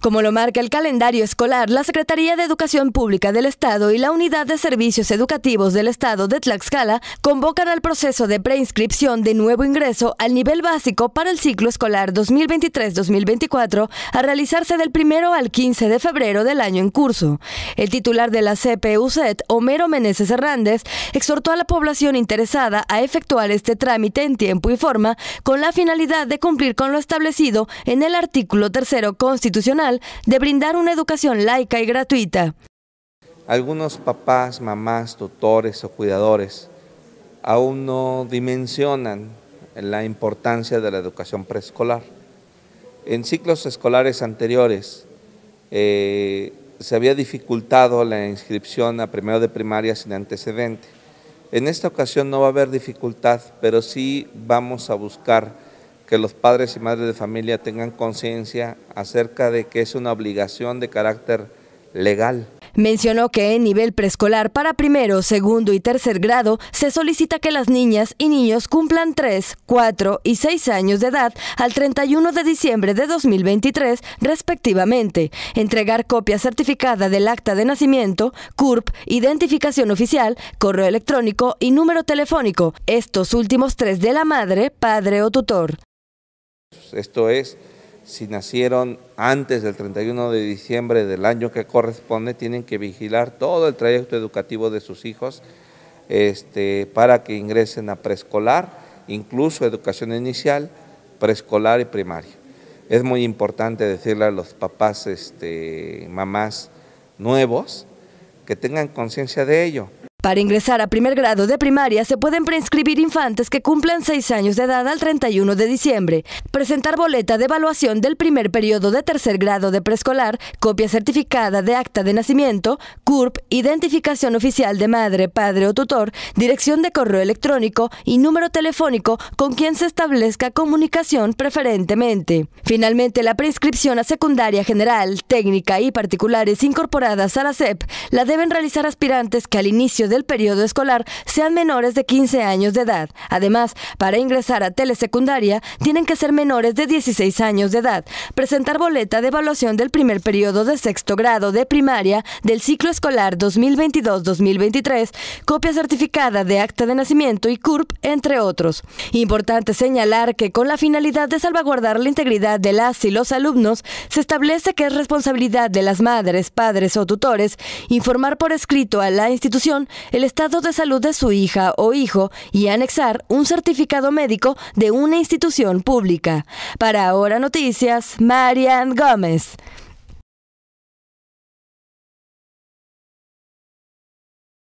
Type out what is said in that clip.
Como lo marca el calendario escolar, la Secretaría de Educación Pública del Estado y la Unidad de Servicios Educativos del Estado de Tlaxcala convocan al proceso de preinscripción de nuevo ingreso al nivel básico para el ciclo escolar 2023-2024 a realizarse del 1 al 15 de febrero del año en curso. El titular de la CPUCET, Homero Meneses Hernández, exhortó a la población interesada a efectuar este trámite en tiempo y forma con la finalidad de cumplir con lo establecido en el artículo tercero constitucional de brindar una educación laica y gratuita. Algunos papás, mamás, tutores o cuidadores aún no dimensionan la importancia de la educación preescolar. En ciclos escolares anteriores eh, se había dificultado la inscripción a primero de primaria sin antecedente. En esta ocasión no va a haber dificultad, pero sí vamos a buscar que los padres y madres de familia tengan conciencia acerca de que es una obligación de carácter legal. Mencionó que en nivel preescolar para primero, segundo y tercer grado se solicita que las niñas y niños cumplan 3, 4 y 6 años de edad al 31 de diciembre de 2023 respectivamente, entregar copia certificada del acta de nacimiento, CURP, identificación oficial, correo electrónico y número telefónico, estos últimos tres de la madre, padre o tutor. Esto es, si nacieron antes del 31 de diciembre del año que corresponde, tienen que vigilar todo el trayecto educativo de sus hijos este, para que ingresen a preescolar, incluso educación inicial, preescolar y primaria. Es muy importante decirle a los papás, este, mamás nuevos, que tengan conciencia de ello. Para ingresar a primer grado de primaria se pueden preinscribir infantes que cumplan 6 años de edad al 31 de diciembre, presentar boleta de evaluación del primer periodo de tercer grado de preescolar, copia certificada de acta de nacimiento, CURP, identificación oficial de madre, padre o tutor, dirección de correo electrónico y número telefónico con quien se establezca comunicación preferentemente. Finalmente, la preinscripción a secundaria general, técnica y particulares incorporadas a la SEP la deben realizar aspirantes que al inicio de del periodo escolar sean menores de 15 años de edad. Además, para ingresar a telesecundaria tienen que ser menores de 16 años de edad, presentar boleta de evaluación del primer periodo de sexto grado de primaria del ciclo escolar 2022-2023, copia certificada de acta de nacimiento y CURP, entre otros. Importante señalar que con la finalidad de salvaguardar la integridad de las y los alumnos, se establece que es responsabilidad de las madres, padres o tutores informar por escrito a la institución el estado de salud de su hija o hijo y anexar un certificado médico de una institución pública. Para Ahora Noticias, Marian Gómez.